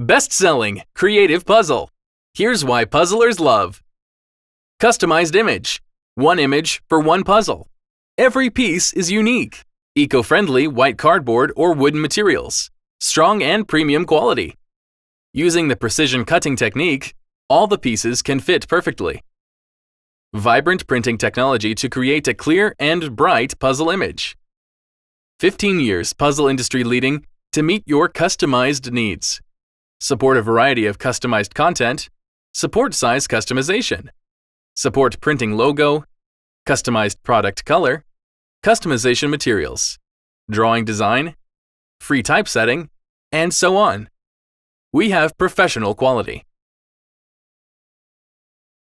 Best-selling, creative puzzle. Here's why puzzlers love. Customized image. One image for one puzzle. Every piece is unique. Eco-friendly white cardboard or wooden materials. Strong and premium quality. Using the precision cutting technique, all the pieces can fit perfectly. Vibrant printing technology to create a clear and bright puzzle image. 15 years puzzle industry leading to meet your customized needs. Support a variety of customized content. Support size customization. Support printing logo. Customized product color. Customization materials. Drawing design. Free typesetting. And so on. We have professional quality.